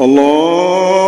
Allah.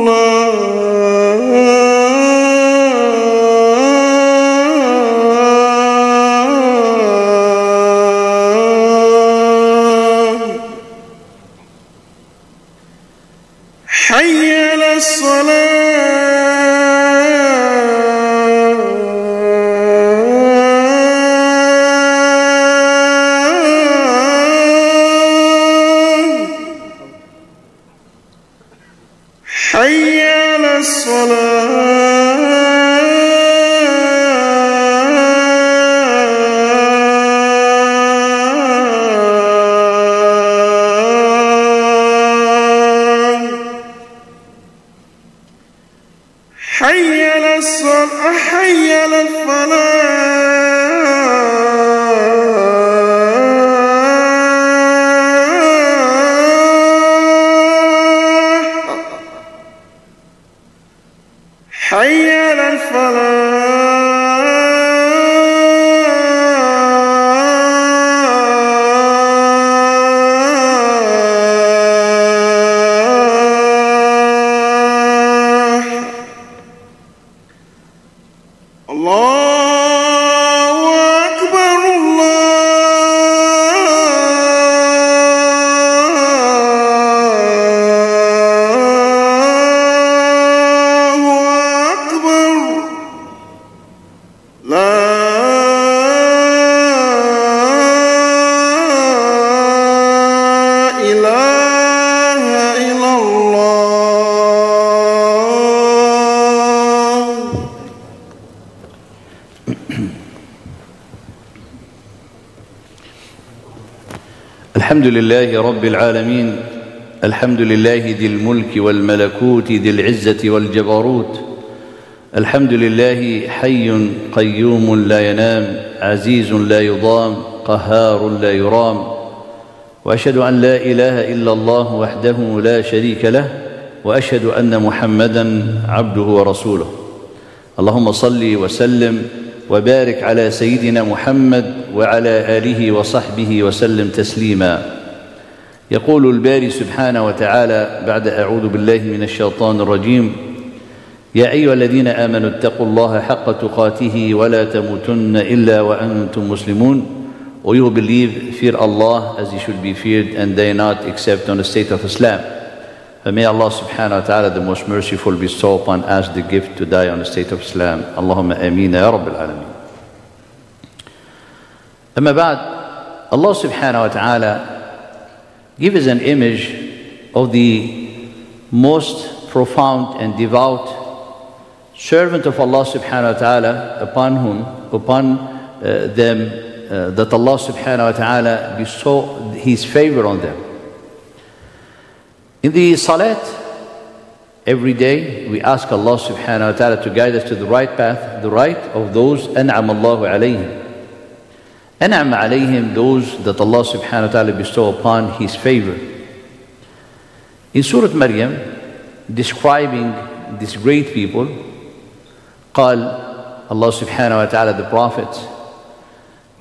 الحمد لله رب العالمين الحمد لله ذي الملك والملكوت ذي العزة والجبروت. الحمد لله حي قيوم لا ينام عزيز لا يضام قهار لا يرام. وأشهد أن لا إله إلا الله وحده لا شريك له وأشهد أن محمدا عبده ورسوله. اللهم صل وسلم وبارك على سيدنا محمد وعلى اله وصحبه وسلم تسليما يقول الباري سبحانه وتعالى بعد اعوذ بالله من الشيطان الرجيم يا ايها الذين امنوا اتقوا الله حق تقاته ولا تموتن الا وأنتم مسلمون or you believe fear Allah as he should be feared and they not except on the state of Islam But may Allah subhanahu wa ta'ala the most merciful bestow upon us the gift to die on the state of Islam Allahumma ameen ya Rabbil Alameen أما بعد Allah subhanahu wa ta'ala give us an image of the most profound and devout servant of Allah subhanahu wa ta'ala upon whom, upon uh, them, uh, that Allah subhanahu wa ta'ala bestow His favor on them. In the salat, every day we ask Allah subhanahu wa ta'ala to guide us to the right path, the right of those أنعم الله عليهم. أنعم عليهم those that Allah subhanahu wa ta'ala bestow upon His favor. In Surah Maryam, describing these great people, قال Allah subhanahu wa ta'ala the prophets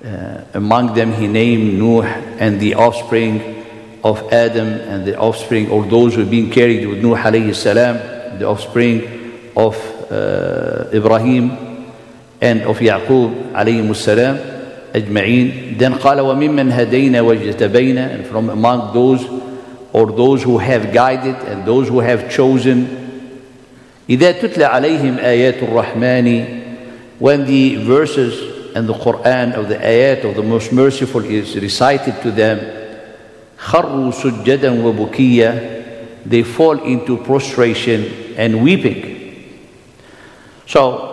uh, among them he named Nuh and the offspring of Adam and the offspring of those who are being carried with Nuh alayhi salam the offspring of uh, Ibrahim and of Yaqub alayhi salam ajma'in then قال وممن هدينا واجتبينا and from among those or those who have guided and those who have chosen إذا تتلى عليهم آيات الرحمن when the verses and the Quran of the ayat of the most merciful is recited to them خروا سجدا وبكيا they fall into prostration and weeping so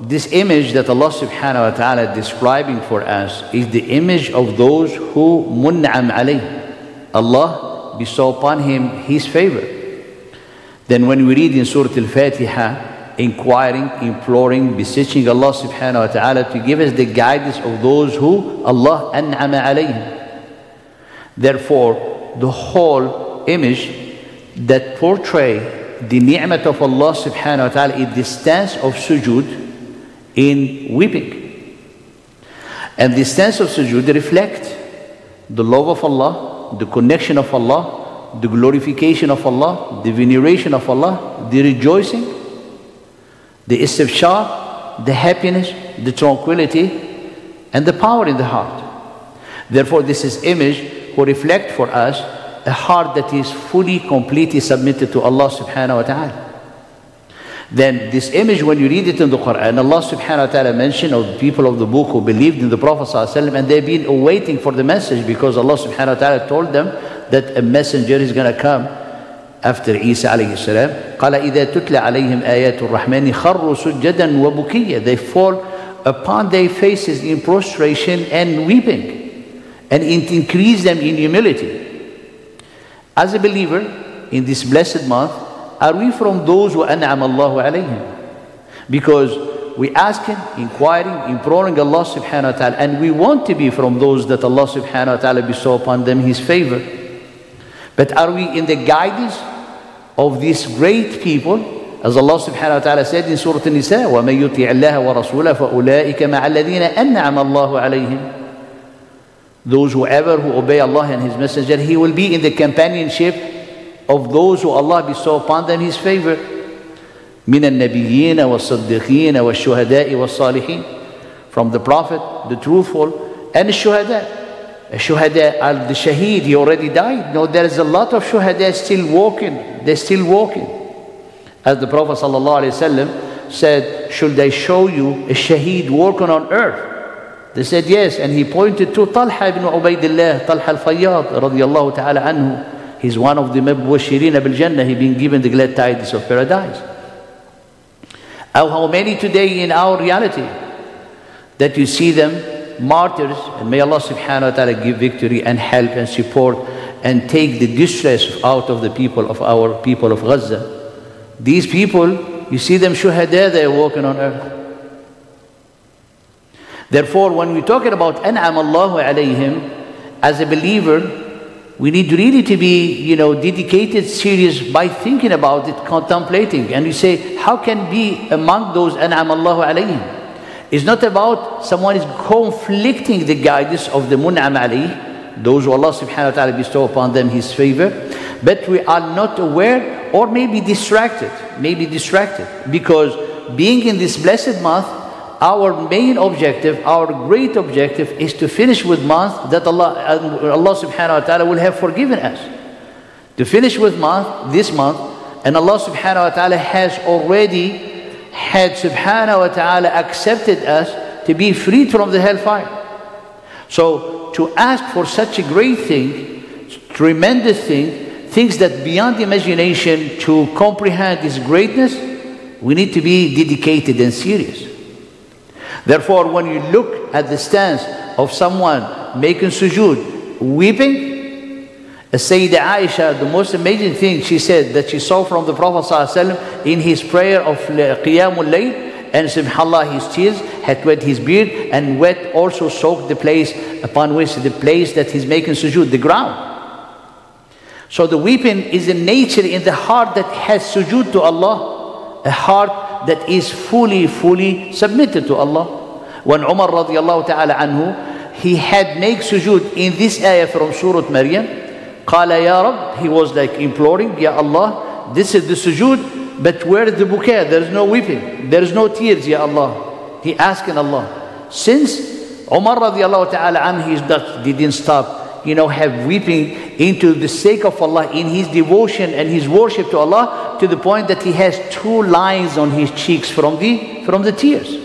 this image that Allah subhanahu wa ta'ala describing for us is the image of those who mun'am alayh Allah bestow upon him his favor then when we read in Surah Al-Fatiha, inquiring, imploring, beseeching Allah subhanahu wa ta'ala to give us the guidance of those who Allah an'ama alayhim. Therefore, the whole image that portray the ni'mat of Allah subhanahu wa ta'ala is the stance of sujood in weeping. And the stance of sujood reflect the love of Allah, the connection of Allah, the glorification of Allah, the veneration of Allah, the rejoicing, the istibshar, the happiness, the tranquility, and the power in the heart. Therefore, this is image who reflect for us a heart that is fully, completely submitted to Allah subhanahu wa ta'ala. Then this image, when you read it in the Quran, Allah subhanahu wa ta'ala mentioned of the people of the book who believed in the Prophet sallallahu and they've been awaiting for the message because Allah subhanahu wa ta'ala told them that a messenger is going to come after Isa alayhi salam. قال إذا تتلى عليهم آيات الرحمن خروا سجدا وبكيا. They fall upon their faces in prostration and weeping. And it increased them in humility. As a believer in this blessed month, are we from those who an'am Allahu alayhim? Because we asking, inquiring, imploring Allah subhanahu wa ta'ala, and we want to be from those that Allah subhanahu wa ta'ala bestow upon them His favor. But are we in the guidance of these great people? As Allah subhanahu wa ta'ala said in Surah An-Nisa, وَمَن يُطِعِ اللَّهَ وَرَسُولَهُ فَأُولَٰئِكَ مَعَ الَّذِينَ أَنْعَمَ اللَّهُ عَلَيْهِمْ Those whoever who obey Allah and His Messenger, He will be in the companionship of those who Allah bestow upon them His favor. من النبيين والصديقين والشهداء والصالحين From the Prophet, the truthful, and the shuhada. Al the shaheed, he already died. No, there is a lot of shuhada still walking. They're still walking. As the Prophet ﷺ said, Should I show you a shaheed walking on earth? They said yes, and he pointed to Talha ibn Ubaidillah, Talha al-Fayyad, radiallahu ta'ala anhu. He's one of the Mubashirin bil Jannah. He's been given the glad tidings of paradise. Oh, How many today in our reality that you see them martyrs, and may Allah subhanahu wa ta'ala give victory and help and support and take the distress out of the people of our people of Gaza. These people, you see them shuhada, they are walking on earth. Therefore, when we're talking about an'am Allahu alayhim, as a believer, we need really to be, you know, dedicated, serious by thinking about it, contemplating. And we say, how can be among those an'am Allahu alayhim? It's not about someone is conflicting the guidance of the mun'am those who Allah subhanahu wa ta'ala bestow upon them His favor, but we are not aware or maybe distracted, maybe distracted, because being in this blessed month, our main objective, our great objective is to finish with month that Allah, Allah subhanahu wa ta'ala will have forgiven us. To finish with month, this month, and Allah subhanahu wa ta'ala has already had subhanahu wa ta'ala accepted us to be freed from the hellfire. So to ask for such a great thing, tremendous thing, things that beyond imagination to comprehend His greatness, we need to be dedicated and serious. Therefore, when you look at the stance of someone making sujood, weeping, Sayyidah Aisha, the most amazing thing she said that she saw from the Prophet ﷺ in his prayer of Qiyamul Layl, and subhanAllah, his tears had wet his beard, and wet also soaked the place upon which the place that he's making sujood, the ground. So the weeping is a nature in the heart that has sujood to Allah, a heart that is fully, fully submitted to Allah. When Umar radiallahu ta'ala anhu, he had make sujood in this ayah from Surah Maryam, قال يا he was like imploring, Ya Allah, this is the sujood, but where is the buka? There is no weeping, there is no tears, Ya Allah. He asking Allah. Since Umar radiallahu ta'ala anhu, his dust didn't stop you know, have weeping into the sake of Allah in his devotion and his worship to Allah to the point that he has two lines on his cheeks from the, from the tears.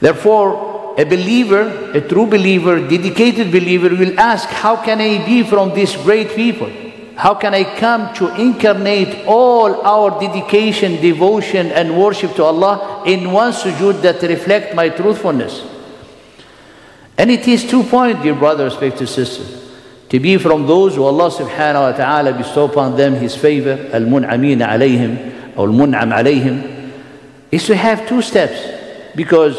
Therefore, a believer, a true believer, dedicated believer will ask, how can I be from these great people? How can I come to incarnate all our dedication, devotion and worship to Allah in one sujood that reflect my truthfulness? And it is two points, dear brothers, respected sisters. To be from those who Allah subhanahu wa ta'ala bestow upon them His favor, al-mun'ameen alayhim, or al-mun'am alayhim, is to have two steps. Because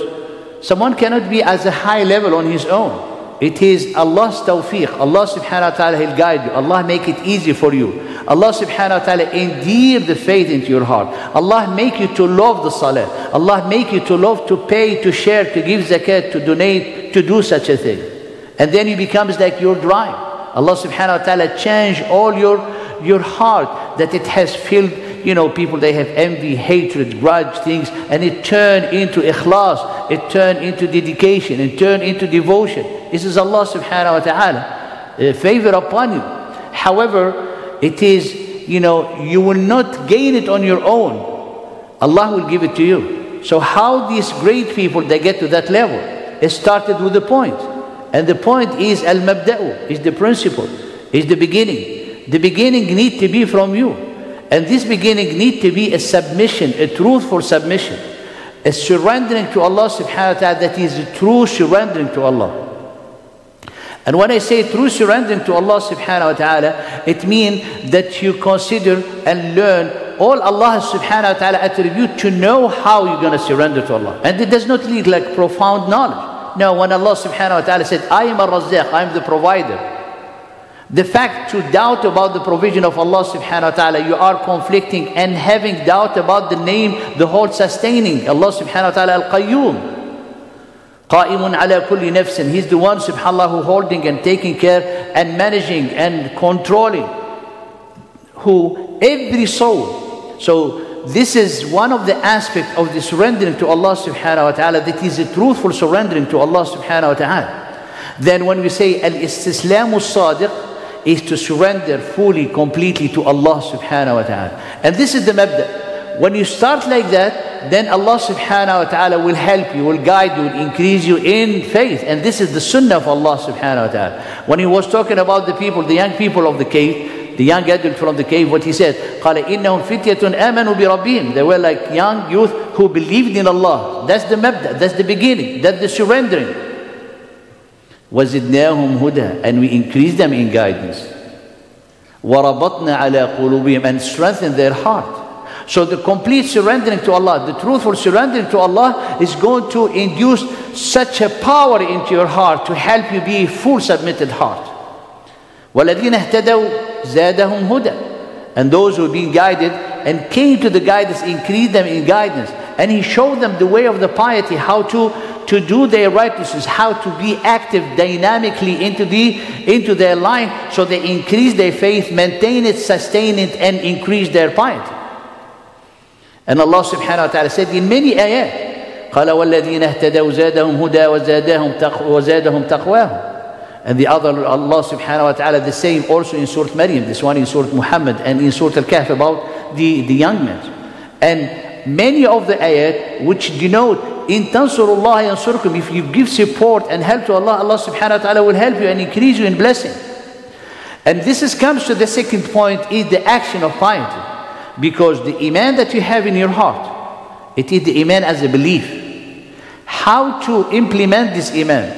someone cannot be as a high level on his own. It is Allah's tawfiq. Allah subhanahu wa ta'ala will guide you. Allah make it easy for you. Allah subhanahu wa ta'ala endear the faith into your heart. Allah make you to love the salah. Allah make you to love to pay, to share, to give zakat, to donate, to do such a thing. And then it becomes like your drive. Allah subhanahu wa ta'ala change all your, your heart that it has filled you know, people they have envy, hatred, grudge, things, and it turned into ikhlas, it turned into dedication, it turned into devotion. This is Allah subhanahu wa ta'ala uh, favor upon you. However, it is, you know, you will not gain it on your own. Allah will give it to you. So how these great people they get to that level? It started with the point. And the point is al-mabda'u, is the principle, is the beginning. The beginning need to be from you. And this beginning need to be a submission, a truthful submission, a surrendering to Allah subhanahu wa ta'ala that is a true surrendering to Allah. And when I say true surrendering to Allah subhanahu wa ta'ala, it means that you consider and learn all Allah subhanahu wa ta'ala attribute to know how you're going to surrender to Allah. And it does not lead like profound knowledge. No, when Allah subhanahu wa ta'ala said, I am a razzaq, I am the provider. The fact to doubt about the provision of Allah subhanahu wa ta'ala, you are conflicting and having doubt about the name, the whole sustaining. Allah subhanahu wa ta'ala al-qayyum. قائم على كل نفس. He's the one subhanallah who holding and taking care and managing and controlling. Who every soul. So this is one of the aspects of the surrendering to Allah subhanahu wa ta'ala that is a truthful surrendering to Allah subhanahu wa ta'ala. Then when we say al-istislamu sadiq, is to surrender fully, completely to Allah subhanahu wa ta'ala. And this is the mabda. When you start like that, then Allah subhanahu wa ta'ala will help you, will guide you, will increase you in faith. And this is the sunnah of Allah subhanahu wa ta'ala. When he was talking about the people, the young people of the cave, the young adult from the cave, what he said, قال إنهم فتية آمنوا بربهم. They were like young youth who believed in Allah. That's the mabda, that's the beginning, that's the surrendering. وزدناهم هدى and we increase them in guidance وربطنا على قلوبهم and strengthen their heart so the complete surrendering to Allah the truthful surrendering to Allah is going to induce such a power into your heart to help you be a full submitted heart والذين اهتدوا زادهم هدى and those who have been guided and came to the guidance increased them in guidance and he showed them the way of the piety how to to do their righteousness, how to be active dynamically into, the, into their life so they increase their faith, maintain it, sustain it, and increase their piety. And Allah subhanahu wa ta'ala said in many ayat, قال والذين اهتدوا زادهم هدى وزادهم وزادهم تقواهم and the other Allah subhanahu wa ta'ala the same also in Surah Maryam this one in Surah Muhammad and in Surah Al-Kahf about the, the young men and many of the ayat which denote in tansurullah yansurkum, if you give support and help to Allah, Allah subhanahu wa ta'ala will help you and increase you in blessing. And this is, comes to the second point is the action of piety. Because the iman that you have in your heart, it is the iman as a belief. How to implement this iman,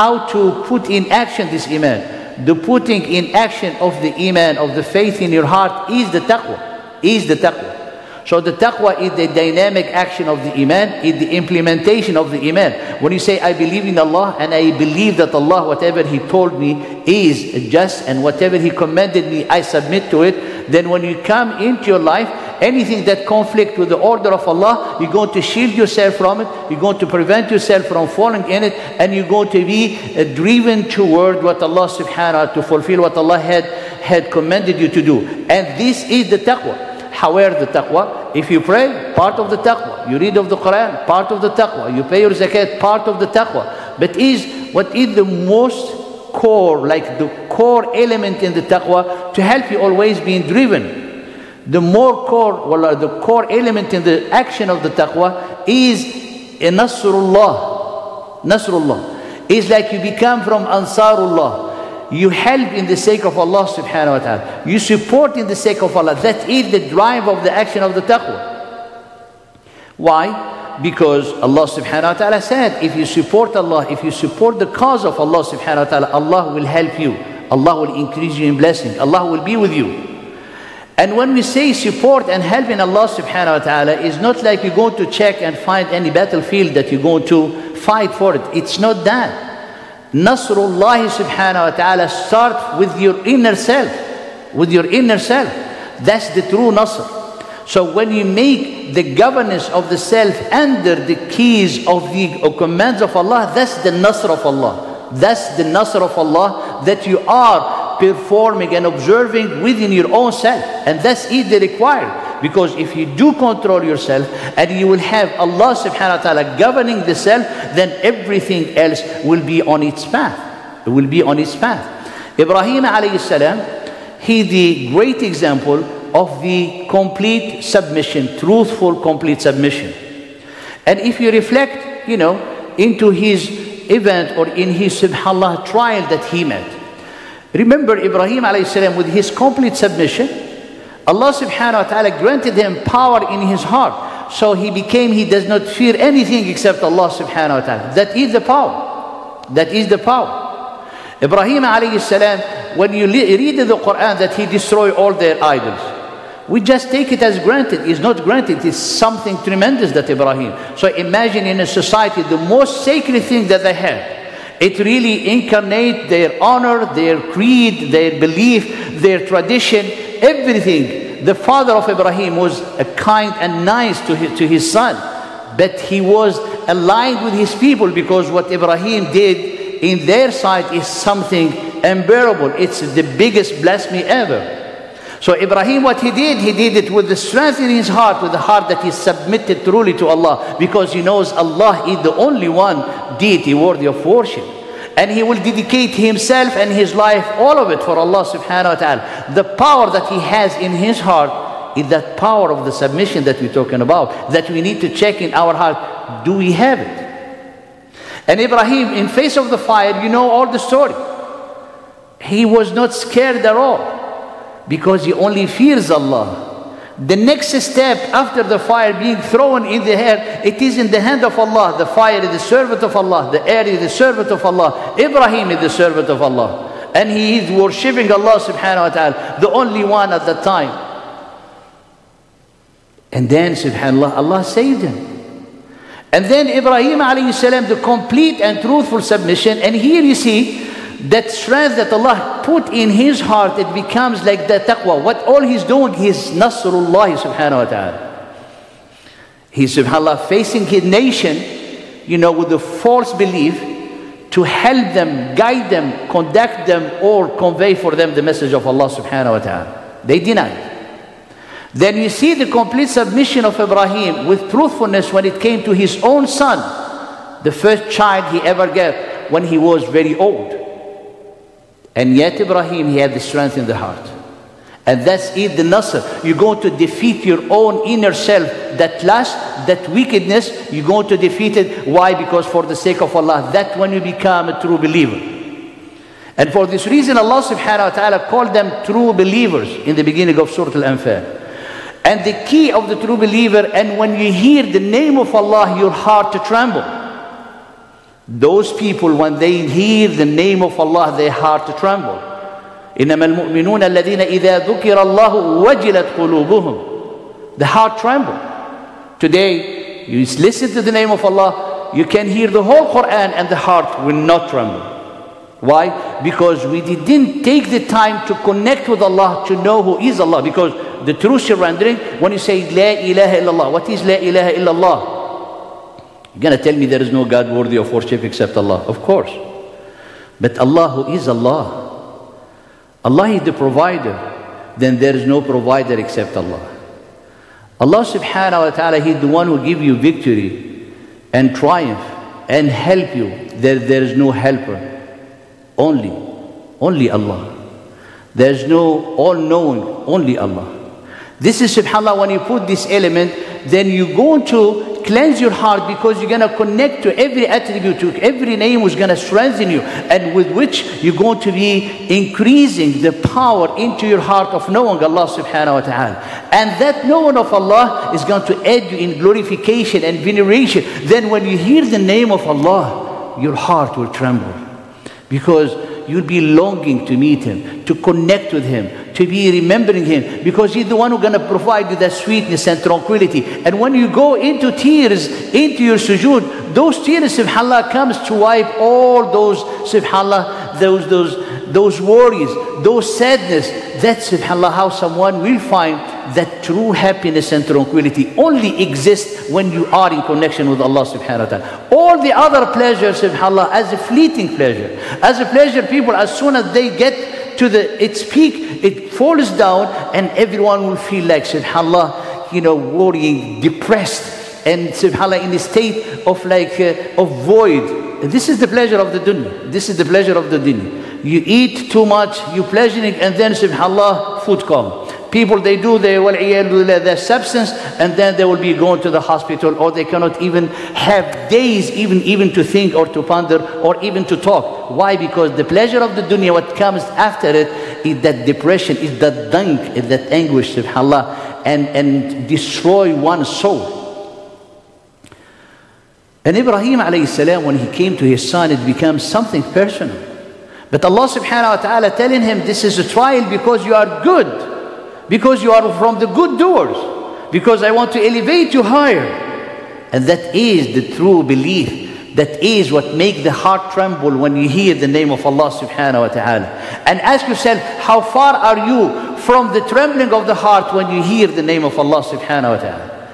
how to put in action this iman. The putting in action of the iman, of the faith in your heart is the taqwa, is the taqwa. So the taqwa is the dynamic action of the iman, is the implementation of the iman. When you say, I believe in Allah and I believe that Allah, whatever He told me is just and whatever He commanded me, I submit to it, then when you come into your life anything that conflict with the order of Allah, you're going to shield yourself from it, you're going to prevent yourself from falling in it, and you're going to be uh, driven toward what Allah subhanahu wa ta'ala, to fulfill what Allah had, had commanded you to do. And this is the taqwa. However, the taqwa, if you pray, part of the taqwa. You read of the Quran, part of the taqwa. You pay your zakat, part of the taqwa. But is what is the most core, like the core element in the taqwa to help you always being driven. The more core, well, the core element in the action of the taqwa is Nasrullah. Nasrullah. It's like you become from Ansarullah. You help in the sake of Allah subhanahu wa ta'ala. You support in the sake of Allah. That is the drive of the action of the taqwa. Why? Because Allah subhanahu wa ta'ala said, if you support Allah, if you support the cause of Allah subhanahu wa ta'ala, Allah will help you. Allah will increase you in blessing. Allah will be with you. And when we say support and help in Allah subhanahu wa ta'ala, it's not like you're going to check and find any battlefield that you're going to fight for it. It's not that. Nasrullah subhanahu wa ta'ala start with your inner self. With your inner self. That's the true Nasr. So when you make the governance of the self under the keys of the commands of Allah, that's the Nasr of Allah. That's the Nasr of Allah that you are performing and observing within your own self. And that's it required. Because if you do control yourself and you will have Allah subhanahu wa ta'ala governing the self, then everything else will be on its path. It will be on its path. Ibrahim alayhi salam, he the great example of the complete submission, truthful complete submission. And if you reflect, you know, into his event or in his subhanallah trial that he met. Remember Ibrahim alayhi with his complete submission, Allah subhanahu wa ta'ala granted him power in his heart. So he became, he does not fear anything except Allah subhanahu wa ta'ala. That is the power. That is the power. Ibrahim alayhi salam, when you read the Quran that he destroyed all their idols, we just take it as granted. It's not granted, it's something tremendous that Ibrahim. So imagine in a society the most sacred thing that they have. It really incarnate their honor, their creed, their belief, their tradition, everything. The father of Ibrahim was kind and nice to his, to his son, but he was aligned with his people because what Ibrahim did in their sight is something unbearable. It's the biggest blasphemy ever. So Ibrahim, what he did, he did it with the strength in his heart, with the heart that he submitted truly to Allah, because he knows Allah is the only one deity worthy of worship and he will dedicate himself and his life, all of it for Allah subhanahu wa ta'ala. The power that he has in his heart is that power of the submission that we're talking about, that we need to check in our heart, do we have it? And Ibrahim, in face of the fire, you know all the story. He was not scared at all because he only fears Allah. The next step after the fire being thrown in the air, it is in the hand of Allah. The fire is the servant of Allah. The air is the servant of Allah. Ibrahim is the servant of Allah. And he is worshipping Allah subhanahu wa ta'ala, the only one at that time. And then subhanAllah, Allah saved him. And then Ibrahim alayhi salam, the complete and truthful submission. And here you see that strength that Allah put in his heart, it becomes like the taqwa. What all he's doing is Nasrullah subhanahu wa ta'ala. He's subhanAllah facing his nation, you know, with the false belief to help them, guide them, conduct them, or convey for them the message of Allah subhanahu wa ta'ala. They denied. Then you see the complete submission of Ibrahim with truthfulness when it came to his own son, the first child he ever gave when he was very old. And yet Ibrahim, he had the strength in the heart. And that's it, the nasr. You're going to defeat your own inner self. That lust, that wickedness, you're going to defeat it. Why? Because for the sake of Allah. That when you become a true believer. And for this reason, Allah subhanahu wa ta'ala called them true believers in the beginning of Surah Al-Anfal. And the key of the true believer, and when you hear the name of Allah, your heart to tremble. Those people, when they hear the name of Allah, their heart to tremble. إنما المؤمنون الذين إذا ذكر الله وجلت قلوبهم. The heart tremble. Today, you listen to the name of Allah, you can hear the whole Quran and the heart will not tremble. Why? Because we didn't take the time to connect with Allah to know who is Allah. Because the true surrendering, when you say La ilaha illallah, what is La ilaha illallah? You're going to tell me there is no God worthy of worship except Allah. Of course. But Allah who is Allah. Allah is the provider. Then there is no provider except Allah. Allah subhanahu wa ta'ala, He's the one who give you victory and triumph and help you. There, there is no helper. Only, only Allah. There's no all-knowing, only Allah. This is subhanAllah, when you put this element, then you go to cleanse your heart because you're going to connect to every attribute, to every name is going to strengthen you, and with which you're going to be increasing the power into your heart of knowing Allah subhanahu wa ta'ala. And that knowing of Allah is going to aid you in glorification and veneration. Then when you hear the name of Allah, your heart will tremble because you'll be longing to meet Him, to connect with Him, to be remembering Him, because He's the one who's going to provide you that sweetness and tranquility. And when you go into tears, into your sujood, those tears, subhanAllah, comes to wipe all those, subhanAllah, those, those, those worries, those sadness. That's, subhanAllah, how someone will find that true happiness and tranquility only exists when you are in connection with Allah subhanahu wa ta'ala. All the other pleasures, subhanAllah, as a fleeting pleasure. As a pleasure, people, as soon as they get to the its peak, it falls down and everyone will feel like, subhanAllah, you know, worrying, depressed, and subhanAllah in a state of like, uh, of void. This is the pleasure of the dunya. This is the pleasure of the dunya. You eat too much, you pleasuring, and then subhanAllah, food come. People, they do their, their substance and then they will be going to the hospital or they cannot even have days even, even to think or to ponder or even to talk. Why? Because the pleasure of the dunya, what comes after it, is that depression, is that dhank, is that anguish, subhanAllah, and, and destroy one's soul. And Ibrahim alayhi salam, when he came to his son, it becomes something personal. But Allah subhanahu wa ta'ala telling him, this is a trial because you are good because you are from the good doers, because I want to elevate you higher. And that is the true belief. That is what makes the heart tremble when you hear the name of Allah subhanahu wa ta'ala. And ask yourself, how far are you from the trembling of the heart when you hear the name of Allah subhanahu wa ta'ala?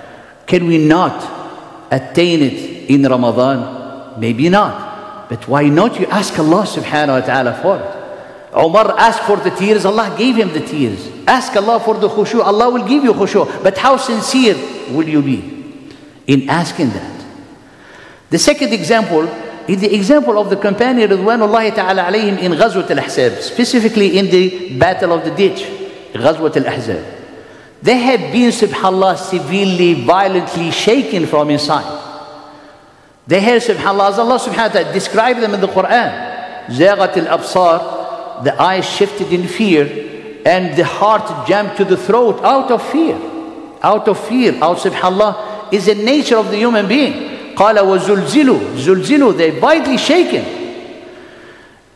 Can we not attain it in Ramadan? Maybe not. But why not you ask Allah subhanahu wa ta'ala for it? Umar asked for the tears, Allah gave him the tears. Ask Allah for the khushu, Allah will give you khushu. But how sincere will you be in asking that? The second example is the example of the companion Ridwanullahi ta'ala alayhim in Ghazwat al-Ahzab, specifically in the Battle of the Ditch, Ghazwat al-Ahzab. They had been, subhanAllah, severely, violently shaken from inside. They had, subhanAllah, as Allah subhanahu wa ta'ala described them in the Quran, زاغت الأبصار, the eyes shifted in fear, and the heart jumped to the throat out of fear. Out of fear, out subhanAllah, is the nature of the human being. قال وزلزلوا زلزلوا they're vitally shaken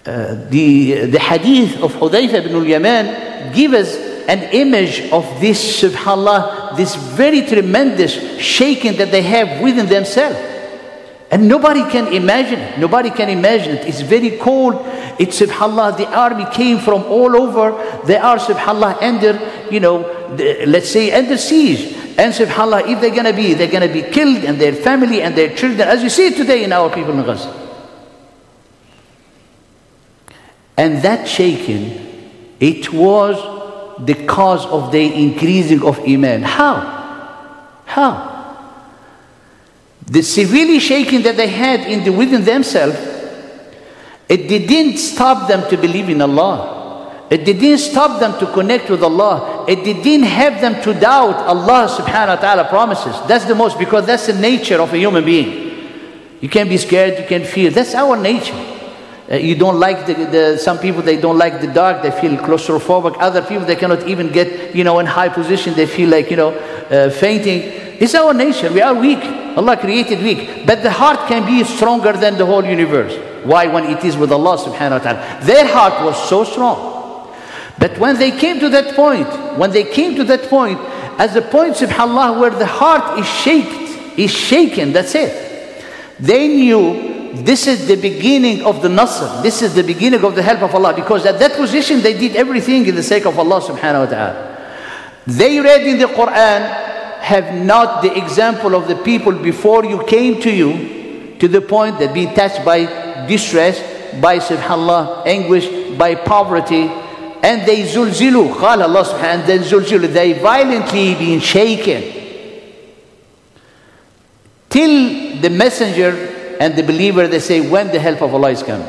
uh, the, the hadith of Hudayfa ibn al-Yaman give us an image of this subhanallah this very tremendous shaking that they have within themselves and nobody can imagine it nobody can imagine it it's very cold it's subhanallah the army came from all over they are subhanallah under you know the, let's say under siege and subhanAllah, if they're to be, they're to be killed and their family and their children, as you see today in our people in Gaza. And that shaking, it was the cause of the increasing of Iman. How? How? The severely shaking that they had in the, within themselves, it didn't stop them to believe in Allah. It didn't stop them to connect with Allah. It didn't have them to doubt Allah subhanahu wa ta'ala promises. That's the most, because that's the nature of a human being. You can be scared, you can fear. That's our nature. Uh, you don't like the, the, some people, they don't like the dark, they feel claustrophobic. Other people, they cannot even get, you know, in high position, they feel like, you know, uh, fainting. It's our nature. We are weak. Allah created weak. But the heart can be stronger than the whole universe. Why? When it is with Allah subhanahu wa ta'ala. Their heart was so strong. But when they came to that point, when they came to that point, as the point, subhanAllah, where the heart is shaken, is shaken, that's it. They knew this is the beginning of the nasr. This is the beginning of the help of Allah. Because at that position, they did everything in the sake of Allah subhanahu wa ta'ala they read in the Quran have not the example of the people before you came to you to the point that being touched by distress, by subhanAllah, anguish, by poverty, and they zulzilu, qala Allah subhanahu, then zulzilu, they violently being shaken. Till the messenger and the believer, they say, when the help of Allah is coming.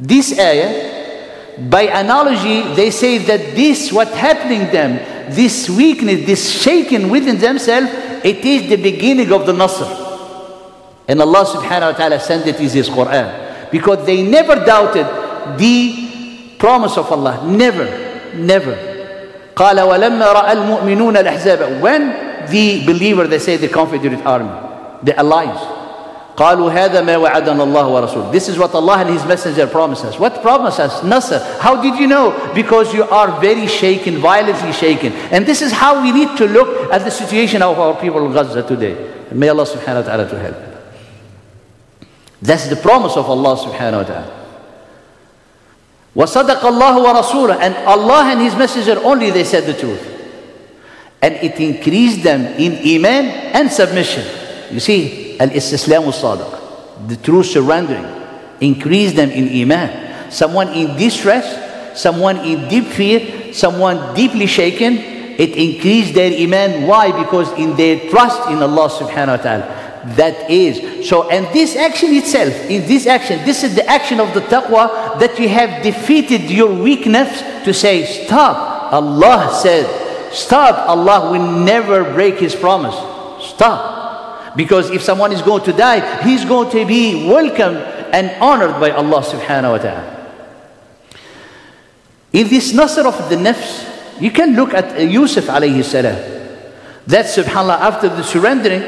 This ayah, by analogy, they say that this, what happening them, this weakness, this shaking within themselves, it is the beginning of the Nasr. And Allah subhanahu wa ta'ala sent it is His Quran. Because they never doubted the promise of Allah. Never, never. قال ولما رأى المؤمنون الأحزاب When the believer, they say the confederate army, the allies, قالوا هذا ما وعدنا الله ورسوله This is what Allah and His Messenger promised us. What promised us? Nasr. How did you know? Because you are very shaken, violently shaken. And this is how we need to look at the situation of our people in Gaza today. And may Allah subhanahu wa ta'ala to help. That's the promise of Allah subhanahu wa ta'ala. وصدق الله ورسوله and Allah and His Messenger only they said the truth. And it increased them in iman and submission. You see, al-istislam sadiq the true surrendering. Increase them in iman. Someone in distress someone in deep fear someone deeply shaken it increased their iman. Why? Because in their trust in Allah subhanahu wa ta'ala. That is. So and this action itself in this action this is the action of the taqwa that you have defeated your weakness to say stop. Allah said stop. Allah will never break his promise. Stop because if someone is going to die, he's going to be welcomed and honored by Allah subhanahu wa ta'ala. In this nasr of the nafs, you can look at uh, Yusuf alayhi salam. That subhanAllah, after the surrendering,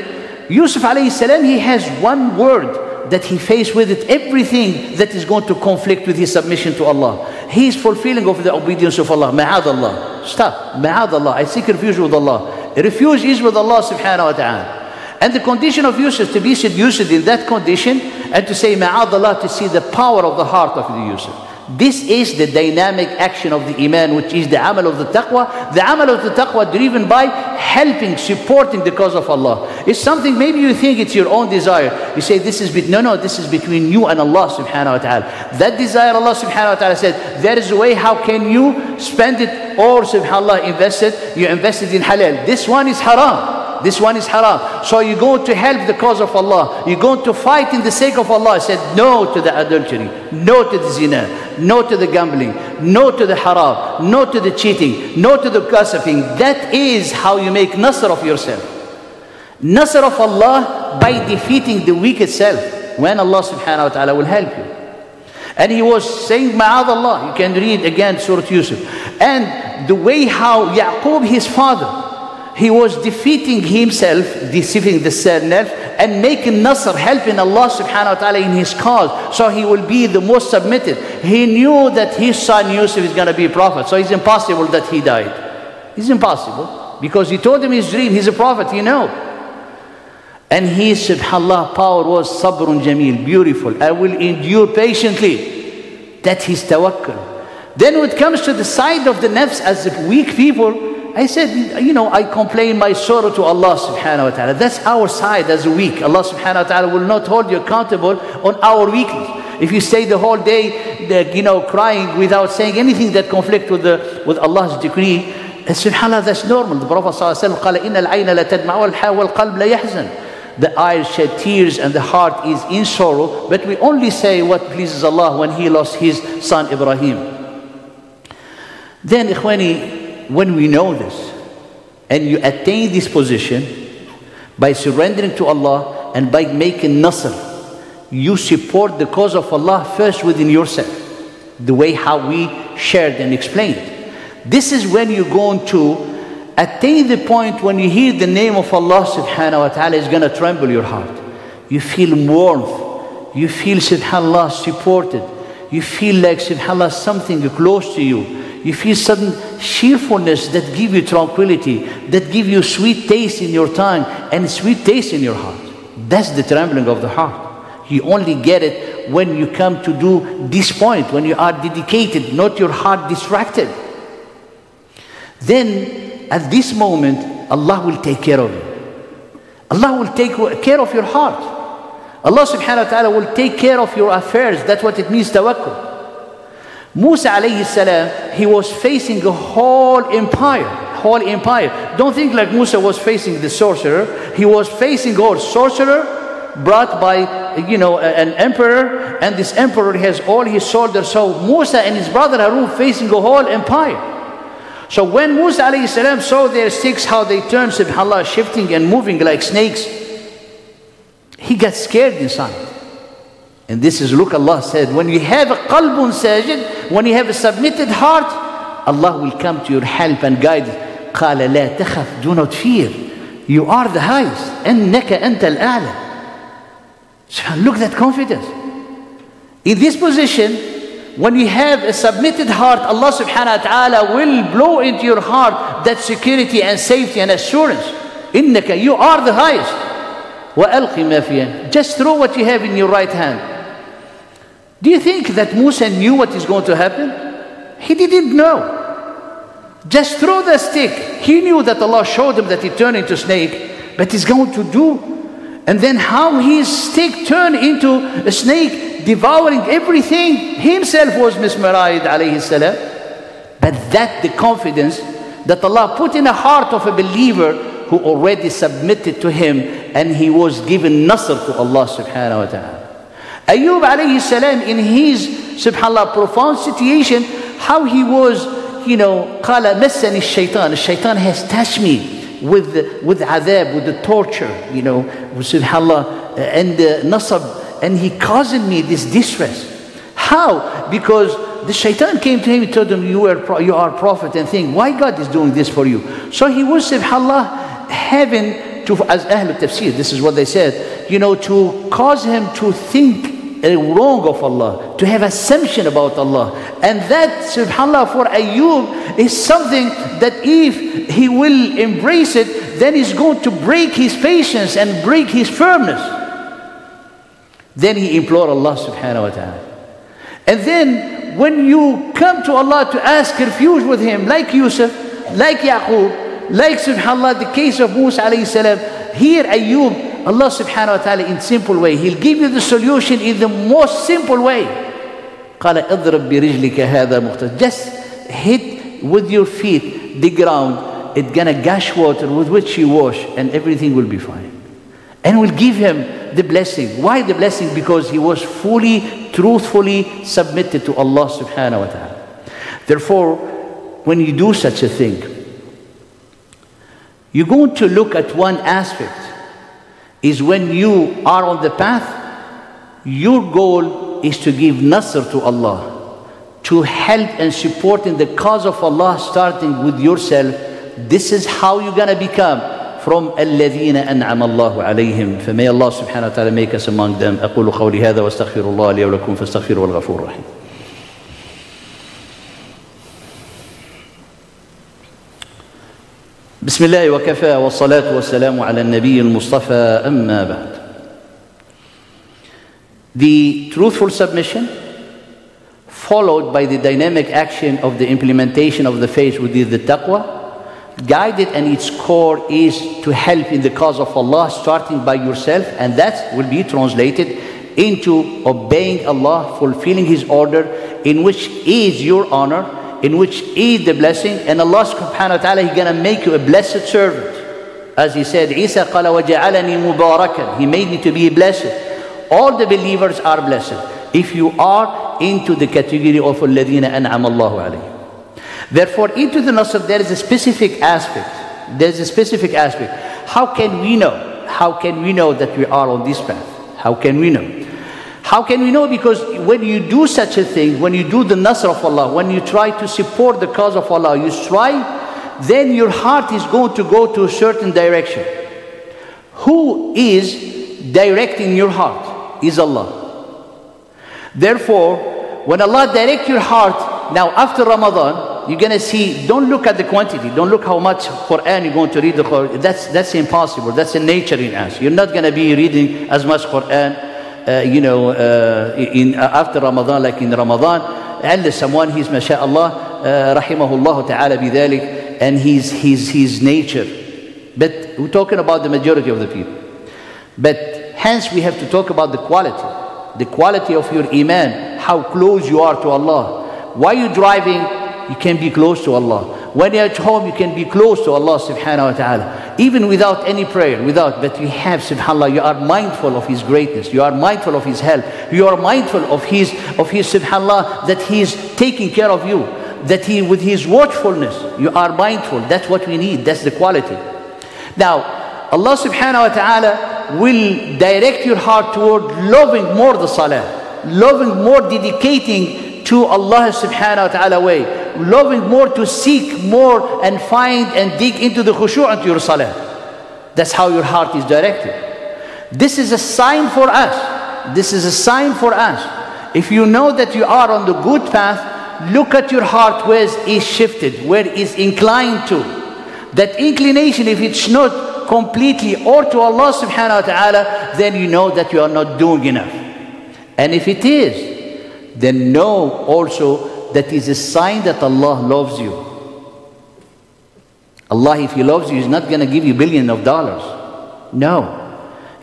Yusuf alayhi salam, he has one word that he faced with it everything that is going to conflict with his submission to Allah. He is fulfilling of the obedience of Allah. Ma'ad Allah. Stop. Ma'ad Allah. I seek refuge with Allah. Refuge is with Allah subhanahu wa ta'ala. And the condition of Yusuf to be seduced in that condition and to say ma'adallah to see the power of the heart of the Yusuf. This is the dynamic action of the Iman, which is the amal of the taqwa. The amal of the taqwa driven by helping, supporting the cause of Allah. It's something, maybe you think it's your own desire. You say, this is, be no, no, this is between you and Allah subhanahu wa ta'ala. That desire, Allah subhanahu wa ta'ala said, there is a way how can you spend it or subhanallah invest it. You invest it in halal. This one is haram. This one is haram. So you're going to help the cause of Allah. You're going to fight in the sake of Allah. I said no to the adultery, no to the zina, no to the gambling, no to the haram, no to the cheating, no to the gossiping. That is how you make nasr of yourself. Nasr of Allah by defeating the weak itself. When Allah subhanahu wa ta'ala will help you. And he was saying, Ma'ad Allah. You can read again Surah Yusuf. And the way how Yaqub, his father, he was defeating himself, deceiving the self, and making Nasr, helping Allah subhanahu wa ta'ala in his cause. So he will be the most submitted. He knew that his son Yusuf is going to be a prophet. So it's impossible that he died. It's impossible. Because he told him his dream, he's a prophet, you know. And his subhanallah power was sabrun jameel, beautiful. I will endure patiently. That his tawakkul. Then when it comes to the side of the nafs as weak people, I said, you know, I complain my sorrow to Allah subhanahu wa ta'ala. That's our side as weak. Allah subhanahu wa ta'ala will not hold you accountable on our weakness. If you stay the whole day, you know, crying without saying anything that conflict with, the, with Allah's decree, eh, subhanAllah, that's normal. The Prophet sallallahu alayhi wa The eyes shed tears and the heart is in sorrow, but we only say what pleases Allah when he lost his son Ibrahim. Then, ikhwani, when we know this and you attain this position by surrendering to Allah and by making nasr, you support the cause of Allah first within yourself, the way how we shared and explained. This is when you're going to attain the point when you hear the name of Allah subhanahu wa ta'ala is going to tremble your heart. You feel warmth. You feel subhanallah supported. You feel like subhanallah something close to you you feel sudden cheerfulness that give you tranquility, that give you sweet taste in your tongue and sweet taste in your heart. That's the trembling of the heart. You only get it when you come to do this point, when you are dedicated, not your heart distracted. Then at this moment, Allah will take care of you. Allah will take care of your heart. Allah subhanahu wa ta'ala will take care of your affairs. That's what it means tawakkul. Musa alayhi salam, he was facing a whole empire, whole empire. Don't think like Musa was facing the sorcerer. He was facing all sorcerer brought by, you know, an emperor, and this emperor has all his soldiers. So Musa and his brother Harun facing a whole empire. So when Musa alayhi salam saw their sticks, how they turned, subhanAllah, shifting and moving like snakes, he got scared inside. And this is, look, Allah said, when you have a qalbun sajid, when you have a submitted heart, Allah will come to your help and guide. قال لا تخف, do not fear. You are the highest. إنك أنت الأعلى. So look at that confidence. In this position, when you have a submitted heart, Allah subhanahu wa ta'ala will blow into your heart that security and safety and assurance. إنك, you are the highest. وألق ما فيه. Just throw what you have in your right hand. Do you think that Musa knew what is going to happen? He didn't know. Just throw the stick. He knew that Allah showed him that he turned into snake, but he's going to do. And then how his stick turned into a snake, devouring everything. Himself was mesmerized, alayhi salam. But that the confidence that Allah put in the heart of a believer who already submitted to Him and he was given nasr to Allah subhanahu wa ta'ala. Ayub alayhi salam in his subhanallah profound situation, how he was, you know, قال مسني الشيطان, the shaitan has touched me with the, with adab, with the torture, you know, subhanallah, and the nasab, and he caused me this distress. How? Because the shaitan came to him and told him, you are, you are prophet and think, why God is doing this for you? So he was, subhanallah, having to, as Ahl Tafsir, this is what they said, you know, to cause him to think wrong of Allah, to have assumption about Allah. And that, subhanAllah, for Ayub is something that if he will embrace it, then he's going to break his patience and break his firmness. Then he implored Allah subhanahu wa ta'ala. And then when you come to Allah to ask refuge with him, like Yusuf, like Yaqub, like subhanAllah, the case of Musa alayhi salam, here Ayub, Allah subhanahu wa ta'ala in simple way. He'll give you the solution in the most simple way. قال اضرب برجلك هذا مختص. Just hit with your feet the ground. It's gonna gush water with which you wash and everything will be fine. And will give him the blessing. Why the blessing? Because he was fully, truthfully submitted to Allah subhanahu wa ta'ala. Therefore, when you do such a thing, you're going to look at one aspect is when you are on the path, your goal is to give nasr to Allah, to help and support in the cause of Allah, starting with yourself. This is how you're going to become from الذين أنعم الله عليهم فمay Allah subhanahu wa ta'ala make us among them أقول قولي هذا واستغفر الله لي ولكم فاستغفروا الغفور الرحيم بسم الله وكفى والصلاة والسلام على النبي المصطفى أما بعد The truthful submission followed by the dynamic action of the implementation of the faith within the taqwa guided and its core is to help in the cause of Allah starting by yourself and that will be translated into obeying Allah fulfilling his order in which is your honor in which eat the blessing and Allah subhanahu wa ta'ala He's gonna make you a blessed servant. As he said, Isa qala waja'alani mubarakan. He made me to be blessed. All the believers are blessed if you are into the category of alladhina an'ama Allahu Ali, Therefore, into the Nasr, there is a specific aspect. There is a specific aspect. How can we know? How can we know that we are on this path? How can we know? How can we know? Because when you do such a thing, when you do the nasr of Allah, when you try to support the cause of Allah, you strive, then your heart is going to go to a certain direction. Who is directing your heart? Is Allah. Therefore, when Allah direct your heart, now after Ramadan, you're going to see, don't look at the quantity, don't look how much Quran you're going to read the Quran. That's, that's impossible. That's a nature in us. You're not going to be reading as much Quran uh, you know, uh, in, uh, after Ramadan, like in Ramadan, unless someone, he's mashallah, uh, rahimahullah ta'ala bidhalik, and his, his, his nature. But we're talking about the majority of the people. But hence we have to talk about the quality, the quality of your iman, how close you are to Allah. While you're driving, you can be close to Allah. When you're at home, you can be close to Allah subhanahu wa ta'ala. Even without any prayer, without, but you have subhanAllah, you are mindful of His greatness, you are mindful of His help, you are mindful of His, of His subhanAllah, that He is taking care of you, that He, with His watchfulness, you are mindful. That's what we need, that's the quality. Now, Allah subhanahu wa ta'ala will direct your heart toward loving more the salah, loving more dedicating to Allah subhanahu wa ta'ala way, loving more to seek more and find and dig into the khushu' into your salah. That's how your heart is directed. This is a sign for us. This is a sign for us. If you know that you are on the good path, look at your heart where is shifted, where is inclined to. That inclination, if it's not completely or to Allah subhanahu wa ta'ala, then you know that you are not doing enough. And if it is, then know also that is a sign that Allah loves you. Allah, if He loves you, He's not going to give you billion of dollars. No.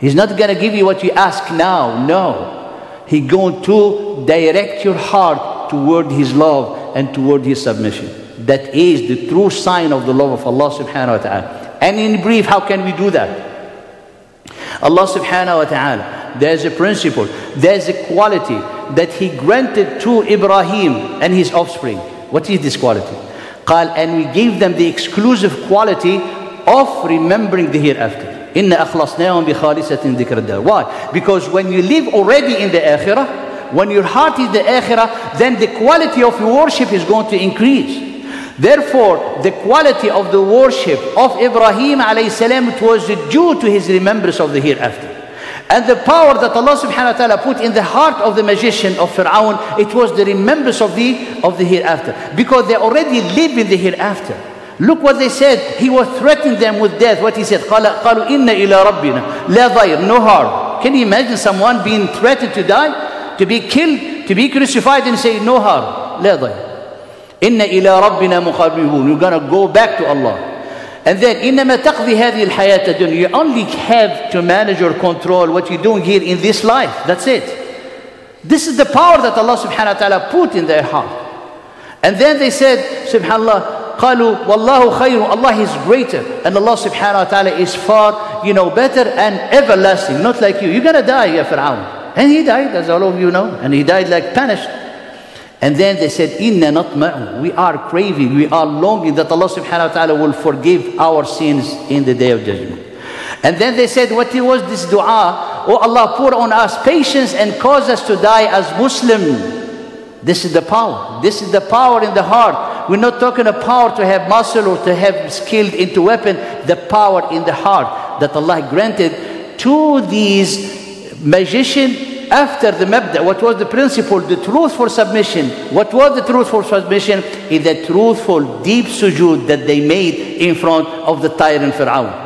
He's not going to give you what you ask now. No. He's going to direct your heart toward His love and toward His submission. That is the true sign of the love of Allah subhanahu wa ta'ala. And in brief, how can we do that? Allah subhanahu wa ta'ala, there's a principle, there's a quality that He granted to Ibrahim and his offspring. What is this quality? قال, and we gave them the exclusive quality of remembering the hereafter. إِنَّ أَخْلَصْنَاهُمْ بِخَالِصَةٍ ذِكْرَ الدَّارِ Why? Because when you live already in the akhirah, when your heart is the akhirah, then the quality of your worship is going to increase. Therefore, the quality of the worship of Ibrahim alayhi salam it was due to his remembrance of the hereafter. And the power that Allah subhanahu wa ta'ala put in the heart of the magician of Fir'aun, it was the remembrance of the, of the hereafter. Because they already live in the hereafter. Look what they said. He was threatening them with death. What he said, قَالُوا إِنَّ إِلَىٰ رَبِّنَا لَا ضَيْرٍ No harm. Can you imagine someone being threatened to die? To be killed? To be crucified and say, no harm. لا ضير. إن إلى ربنا مقربون You're going to go back to Allah. And then إنما تقضي هذه الحياة الدنيا You only have to manage or control what you're doing here in this life. That's it. This is the power that Allah subhanahu wa ta'ala put in their heart. And then they said, subhanallah, قالوا والله خير Allah is greater and Allah subhanahu wa ta'ala is far you know better and everlasting not like you you're gonna die ya Fir'aun and he died as all of you know and he died like punished and then they said, Inna natma'u. We are craving, we are longing that Allah subhanahu wa ta'ala will forgive our sins in the day of judgment. And then they said, What was this dua? Oh Allah, pour on us patience and cause us to die as Muslim. This is the power. This is the power in the heart. We're not talking about power to have muscle or to have skilled into weapon. The power in the heart that Allah granted to these magicians after the mabda, what was the principle, the truth for submission? What was the truth for submission? Is the truthful deep sujood that they made in front of the tyrant Fir'aun.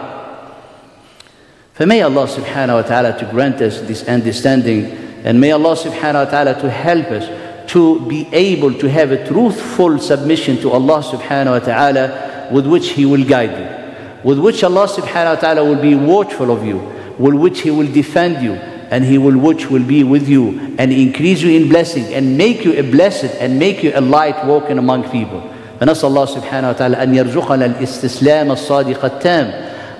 فmay Allah subhanahu wa ta'ala to grant us this understanding and may Allah subhanahu wa ta'ala to help us to be able to have a truthful submission to Allah subhanahu wa ta'ala with which He will guide you, with which Allah subhanahu wa ta'ala will be watchful of you, with which He will defend you, and he will which will be with you and increase you in blessing and make you a blessed and make you a light walking among people. فنسأل الله سبحانه وتعالى أن يرزقنا الاستسلام الصادق التام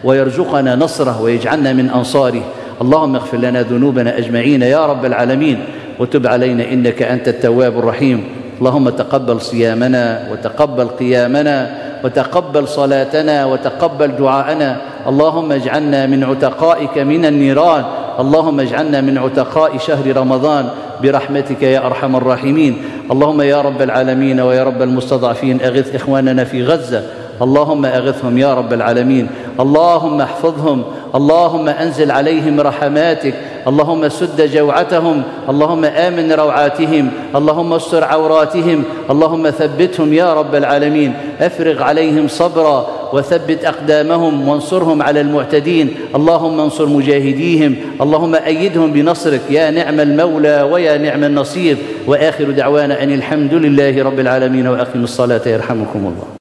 ويرزقنا نصره ويجعلنا من أنصاره. اللهم اغفر لنا ذنوبنا أجمعين يا رب العالمين وتب علينا إنك أنت التواب الرحيم. اللهم تقبل صيامنا وتقبل قيامنا وتقبل صلاتنا وتقبل دعاءنا. اللهم اجعلنا من عتقائك من النيران. اللهم اجعلنا من عتقاء شهر رمضان. برحمتك يا أرحم الراحمين. اللهم يا رب العالمين ويا رب المستضعفين أغث إخواننا في غزة. اللهم أغثهم يا رب العالمين. اللهم احفظهم. اللهم أنزل عليهم رحماتك. اللهم سد جوعتهم اللهم آمن روعاتهم اللهم استر عوراتهم اللهم ثبتهم يا رب العالمين. أفرغ عليهم صبرا وثبت أقدامهم وانصرهم على المعتدين. اللهم انصر مجاهديهم اللهم أيدهم بنصرك. يا نعم المولى ويا نعم النصير. وآخر دعوانا أن الحمد لله رب العالمين وأقم الصلاة يرحمكم الله.